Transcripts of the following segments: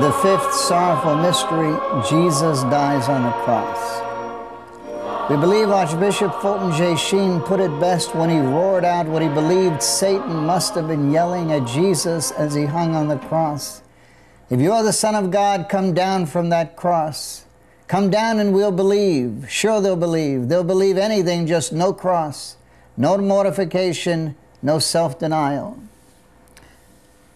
The fifth sorrowful mystery, Jesus dies on the cross. We believe Archbishop Fulton J. Sheen put it best when he roared out what he believed Satan must have been yelling at Jesus as he hung on the cross. If you're the Son of God, come down from that cross. Come down and we'll believe. Sure, they'll believe. They'll believe anything, just no cross, no mortification, no self denial.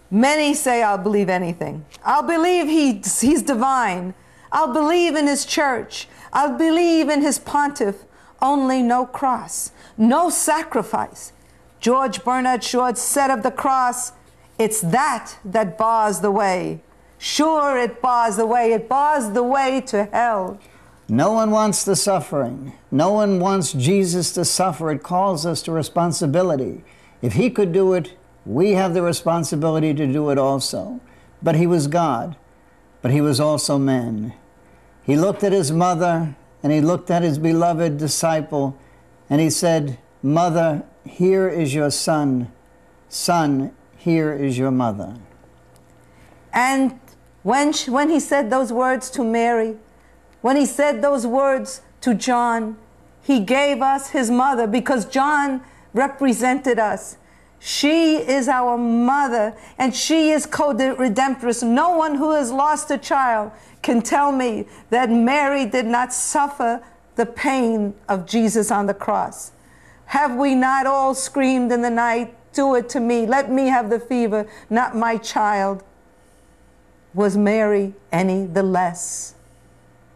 Many say, I'll believe anything. I'll believe he, he's divine. I'll believe in his church. I'll believe in his pontiff. Only no cross, no sacrifice. George Bernard Shaw said of the cross, it's that that bars the way. Sure, it bars the way. It bars the way to hell. No one wants the suffering. No one wants Jesus to suffer. It calls us to responsibility. If he could do it, we have the responsibility to do it also. But he was God, but he was also man. He looked at his mother and he looked at his beloved disciple and he said, Mother, here is your son. Son, here is your mother. And when, she, when he said those words to Mary, when he said those words to John, he gave us his mother because John represented us. She is our mother and she is co-redemptress. No one who has lost a child can tell me that Mary did not suffer the pain of Jesus on the cross. Have we not all screamed in the night, do it to me, let me have the fever, not my child? Was Mary any the less?